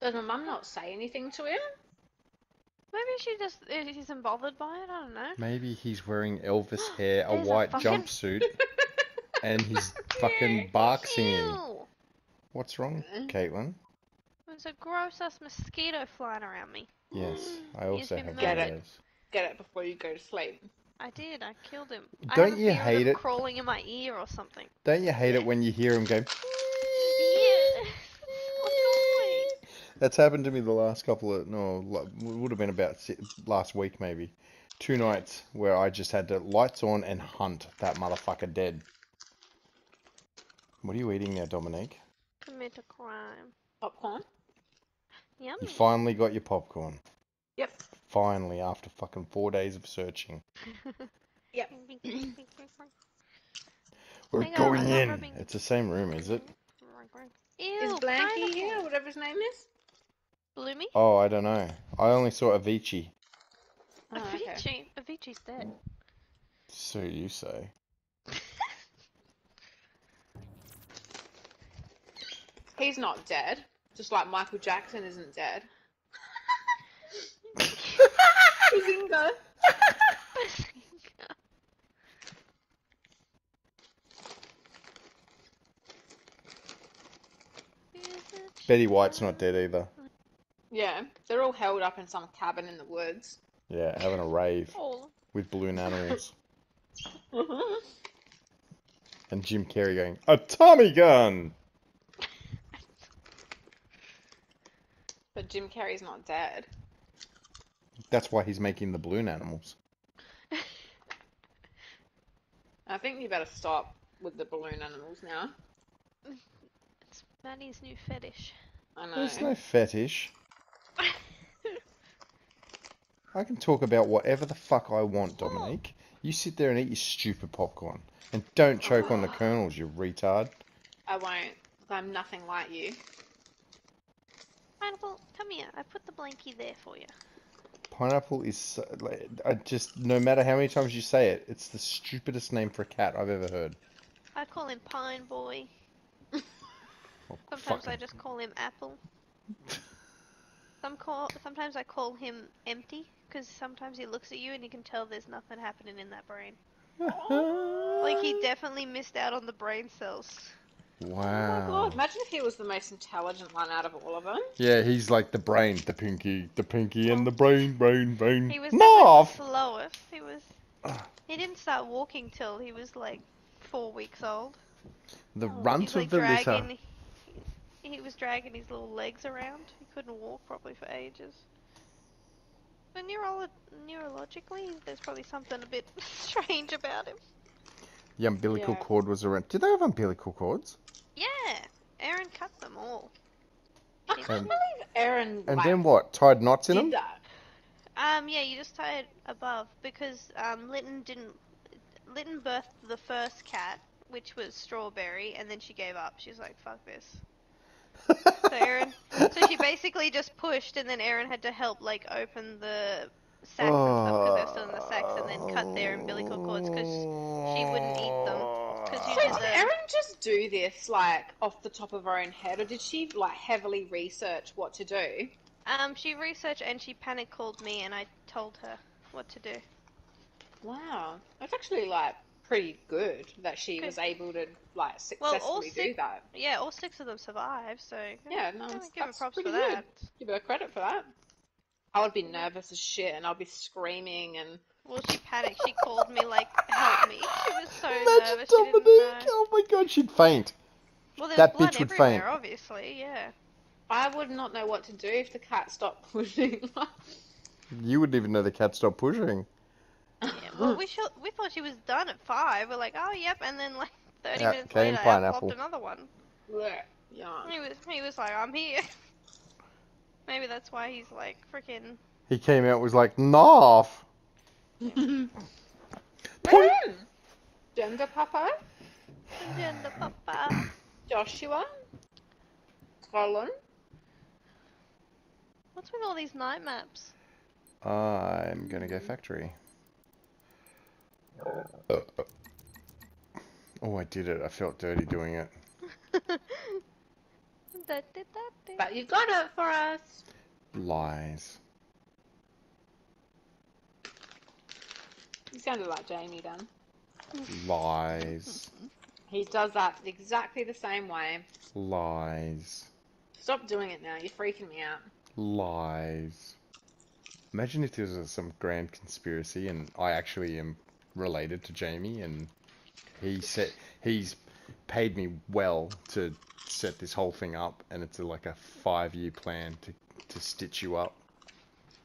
Does my mum not say anything to him? Maybe she just isn't bothered by it. I don't know. Maybe he's wearing Elvis hair, a There's a white fucking- jumpsuit, and he's fucking bark singing. Ew! What's wrong, Mm. Caitlin? There's a gross ass mosquito flying around me. Yes, I also been have one Get of it. those. Get it before you go to sleep. I did. I killed him. I Don't have a you fear hate them it? Crawling in my ear or something. Don't you hate it when you hear him go? Yeah. What's going? That's happened to me the last couple of no, it would have been about si- last week maybe. Two nights where I just had to lights on and hunt that motherfucker dead. What are you eating now, Dominique? Commit a crime. Popcorn? Yummy. You finally got your popcorn. Yep. Finally, after fucking four days of searching. Yep. We're Hang going I'm in. It's the same room, is it? Ew, Is Blanky here? Whatever his name is? Bloomy? Oh, I don't know. I only saw Avicii. Oh, okay. Avicii. Avicii's dead. So you say. He's not dead. Just like Michael Jackson isn't dead. Bazinga. Betty White's not dead either. Yeah, they're all held up in some cabin in the woods. Yeah, having a rave Oh, with balloon animals. And Jim Carrey going, a Tommy gun! but Jim Carrey's not dead. That's why he's making the balloon animals. I think you better stop with the balloon animals now. it's Maddie's new fetish. I know. There's no fetish. I can talk about whatever the fuck I want, oh. Dominique. You sit there and eat your stupid popcorn. And don't choke on the kernels, you retard. I won't. I'm nothing like you. Pineapple, come here. I put the blankie there for you. Pineapple is so, like, I just no matter how many times you say it, it's the stupidest name for a cat I've ever heard. I call him Pine Boy. Oh, Sometimes I just call him Apple. Some call, sometimes I call him Empty, because sometimes he looks at you and you can tell there's nothing happening in that brain. Like he definitely missed out on the brain cells. Oh my Wow. god, imagine if he was the most intelligent one out of all of them. Yeah, he's like the brain, the pinky, the pinky, and the brain, brain, brain. He was definitely Marv! the slowest. He was. He didn't start walking till he was like four weeks old. The Oh, runt He's like of the litter. Dragging. He, he was dragging his little legs around. He couldn't walk properly for ages. But neurolo- neurologically, there's probably something a bit strange about him. The umbilical Yeah. cord was around. Did they have umbilical cords? Yeah, Aaron cut them all. I can't And- believe Aaron And like, then what? Tied knots in did them? that. Um, yeah, you just tie it above because um, Lytton didn't. Lytton birthed the first cat, which was Strawberry, and then she gave up. She's like, "Fuck this." So Aaron, so she basically just pushed, and then Aaron had to help like open the sacks and stuff because they're still in the sacks, and then cut their umbilical cords because she wouldn't eat them. 'Cause you So did the- Erin just do this like off the top of her own head, or did she like heavily research what to do? um, she researched and she panic called me, and I told her what to do. Wow, that's actually like pretty good that she Good. was able to like Well, successfully all do that. Yeah, all six of them survived, so Yeah, no, gotta that's- give her props pretty for good. that. Give her credit for that. I would be nervous as shit, and I'd be screaming and Well, she panicked. She called me like, "Help me!" She was so Imagine nervous. She didn't Dominique! know. Oh my god, she'd faint. Well, That blood bitch would faint. obviously. Yeah. I would not know what to do if the cat stopped pushing. You wouldn't even know the cat stopped pushing. Yeah. Well, mm-hmm. we sh- we thought she was done at five. We're like, "Oh, yep," and then like 30 Yeah, minutes later, out pineapple. popped another one. Yeah. He was he was like, "I'm here." Maybe that's why he's like freaking. He came out was like, Narf! Point. Gender Papa, Agenda papa. Joshua, Colin. What's with all these night maps? I'm gonna go mm. factory. Oh, I did it. I felt dirty doing it. But you got it for us. Lies. You sounded like Jamie then. Lies. He does that exactly the same way. Lies. Stop doing it now. You're freaking me out. Lies. Imagine if there was some grand conspiracy and I actually am related to Jamie and he said he's paid me well to set this whole thing up and it's a, like a five year plan to, to stitch you up.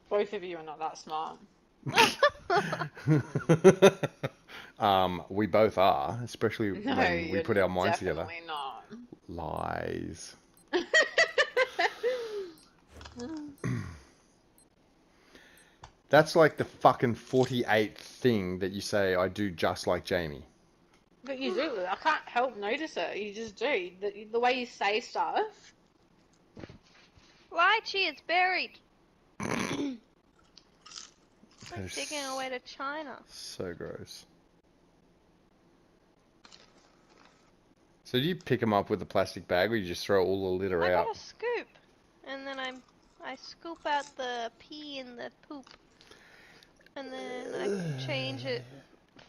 Both of you are not that smart. um, we both are, especially No, when we put our minds together. not. Lies. That's like the fucking 48th thing that you say I do just like Jamie. But you do. I can't help notice it. You just do. The, the way you say stuff. Lychee, it's buried. That Like is digging away to China. So gross. So do you pick them up with a plastic bag or you just throw all the litter I out? got a scoop, and then I I scoop out the pee and the poop, and then I change it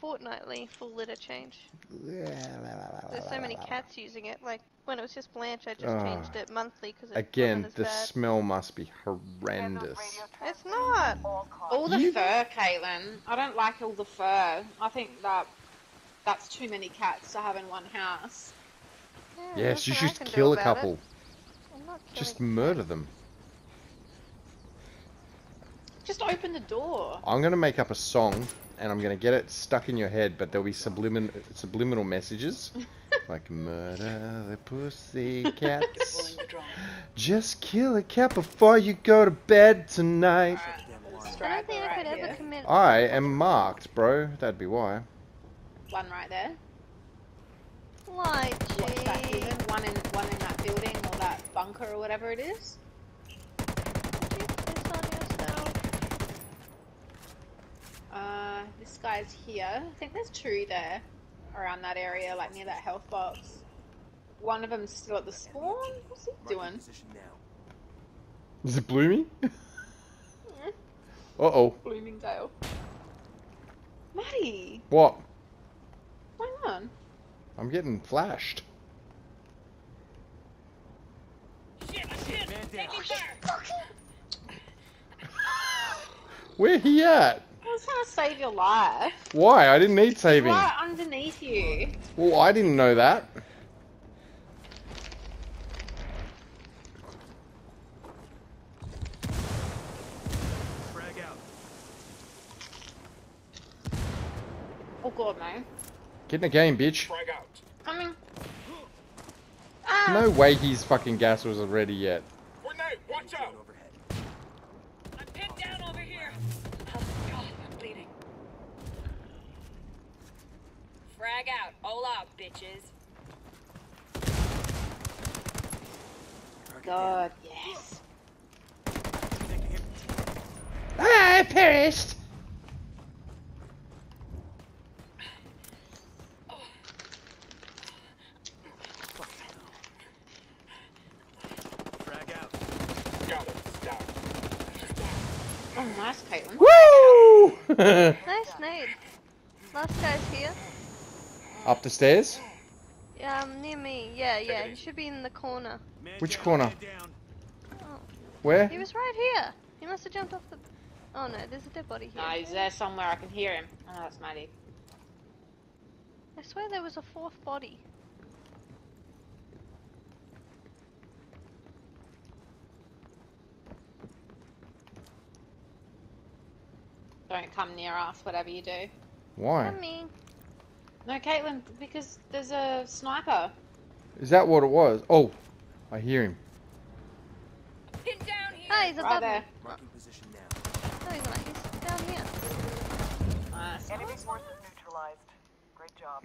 fortnightly for litter change. There's so many cats using it. Like when it was just Blanche, I just Ah. changed it monthly because it Again, the bad. smell must be horrendous. It's not. All the You- fur, Caitlin. I don't like all the fur. I think that that's too many cats to have in one house. Yeah, Yes, you should kill a couple. I'm not Just killing murder them. Just open the door. I'm gonna make up a song and I'm gonna get it stuck in your head, but there'll be sublimin- subliminal messages like murder the pussy cats. Just kill a cat before you go to bed tonight. I don't think I could ever commit. I am marked, bro. That'd be why. One right there. Lychee. What's that? One in one in that building or that bunker or whatever it is. Did you piss on yourself? Uh, this guy's here. I think there's two there around that area, like near that health box. One of them's still at the spawn. What's he doing? Is it Bloomy? Uh oh. Bloomingdale. Maddie, What? hang on. I'm getting flashed. Where he at? I was trying to save your life. Why? I didn't need saving. Right underneath you. Well, I didn't know that. Frag out. Oh god, no. Get in the game, bitch. Coming. Ah! No way his fucking gas was ready yet. Grenade, watch out. I'm pinned down over here. Oh god, I'm bleeding. Frag out. All out, bitches. God, yes. Ah, I perished. Frag out. Got it. Down. Oh, nice, Caitlin. Woo! Nice nade. Last guy's here. Up the stairs? Near me. Yeah, yeah. He should be in the corner. Man Which down, corner? Oh, Where? he was right here. He must have jumped off the. Oh no, there's a dead body here. No, he's there somewhere. I can hear him. Oh, that's Maddie. I swear there was a fourth body. Don't come near us, whatever you do. Why? I mean, No, Caitlin, because there's a sniper. Is that what it was? Oh, I hear him. Pinned down here. ah, he's Right above there. me. Marking position now. No, he's not. He's down here. Nice. Enemy forces neutralized. Great job.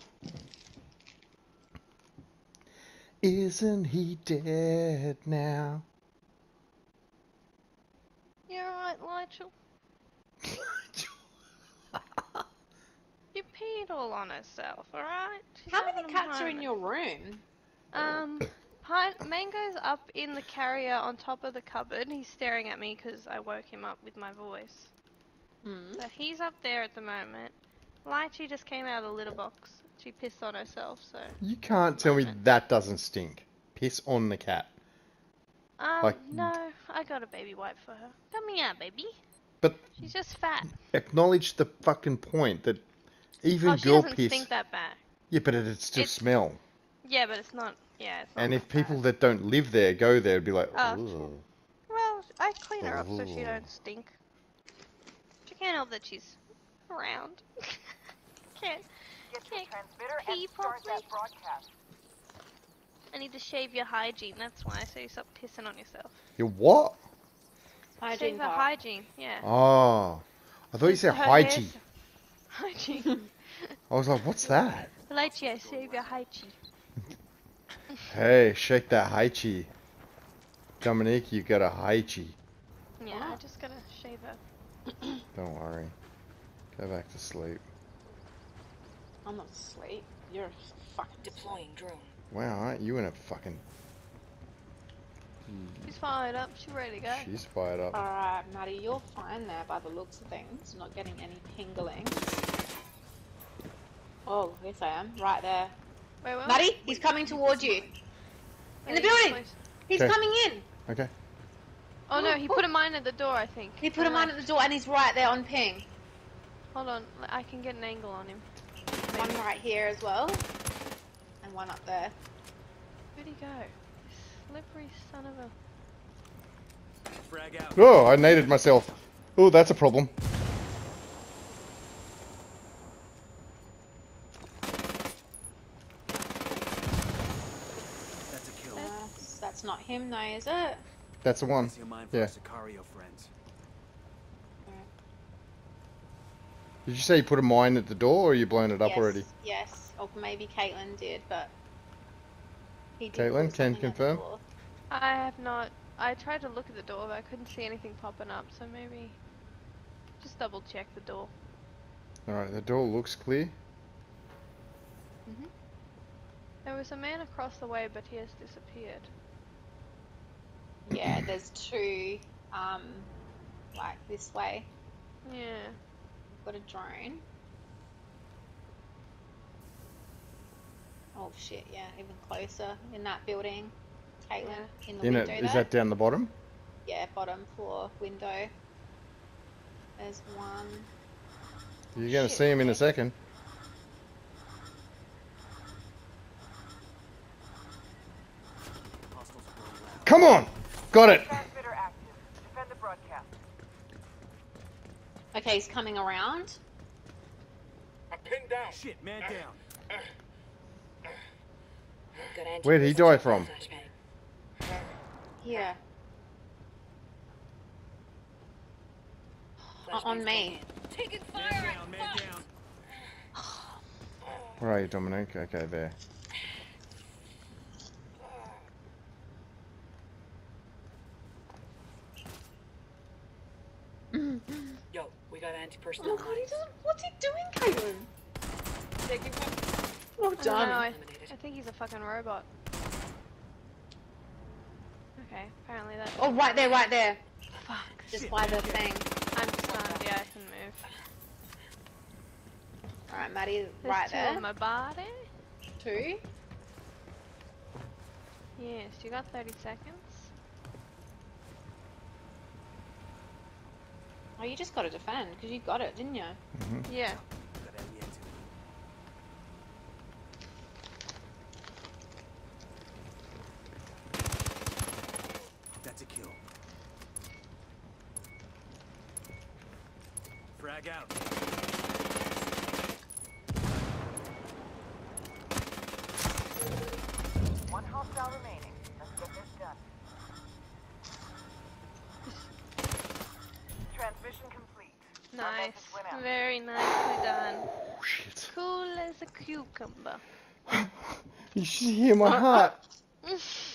Isn't he dead now? You're right, Lychel. You peed all on herself, alright? How many cats are in your room? Um, Hi, Mango's up in the carrier on top of the cupboard. He's staring at me because I woke him up with my voice. Hmm. So he's up there at the moment. Lychee just came out of the litter box. She pissed on herself, so. You can't tell me that doesn't stink. Piss on the cat. Um, Like- no, I got a baby wipe for her. Come here, baby. But She's just fat. acknowledge the fucking point that even oh, she girl doesn't piss. stink that bad. Yeah, but it'd still It's- smell. Yeah, but it's not. Yeah, it's not. And that if people bad. that don't live there go there, it'd be like, ah. Oh, "Ugh." Well, I clean her up so she don't stink. She can't help that she's around. can't. Get to the Okay, transmitter pee and start properly. that broadcast. I need to shave your hygiene. That's why. So you stop pissing on yourself. Your what? Hygiene Shave the hygiene. Yeah. Oh, I thought you said Her hygiene. Hygiene. I was like, what's that? Lychee, I shave your hygiene. Hey, shake that haichi. Dominique, you got a haichi. Yeah, I What? just gotta shave it. Don't worry. Go back to sleep. I'm not asleep. You're fucking Deploying drone. Wow, aren't you in a fucking... Hmm. She's fired up. She's ready to go. She's fired up. Alright, Maddie, you're fine there by the looks of things. Not getting any tingling. Oh, yes I am. Right there. Wait, wait, Maddie, he's coming towards you. In the building! He's Okay. coming in! Okay. Oh no, he put a mine at the door. I think. He put a mine at the door and he's right there on ping. Hold on, I can get an angle on him. One right here as well. And one up there. Where'd he go? Slippery son of a. Oh, I naded myself. Oh, that's a problem. That's a kill. That's, that's him though, is it? That's the one. See a for Yeah. Sicario friends. Did you say you put a mine at the door or you blown it up yes, already? Yes. Or maybe Caitlin did, but he did Caitlin, can something at the confirm? I have not. I tried to look at the door, but I couldn't see anything popping up. So maybe just double check the door. Alright, the door looks clear. Mm-hmm. There was a man across the way, but he has disappeared. Yeah, there's two, um, like this way. Yeah. Got a drone. Oh shit, yeah, even closer in that building. Caitlin, in the In it, window is there. that down the bottom? Yeah, bottom floor window. There's one. You're gonna Shit, see him in a second. Hostiles are going loud. Come on! Got it! Transmitter active. Defend the broadcast. Okay, he's coming around. I'm pinned down. Shit, man down. Got Where'd he die from? flashbang. Here. O- on me. in. Taking fire. Man down, man down. Where are you, Dominic? Okay, there. Yo, we got anti-personnel Oh god, he doesn't. What's he doing, Caitlin? Taking fire. Well I done. know, I, I think he's a fucking robot. Okay, apparently that. Oh, right there, right there. Fuck. Just by the thing. I'm stunned. Yeah, I can move. Alright, Maddie, There's right two there. on my body. Two. Yes, you got 30 seconds. Oh, you just got to defend because you got it, didn't you? Mm-hmm. Yeah. Got enemy activity. That's a kill. Frag out. One hostile remaining. Let's get this done. Transmission complete. Our Nice. message went out. Very nicely done. Oh, shit. Cool as a cucumber. You should hear my uh, heart. Uh,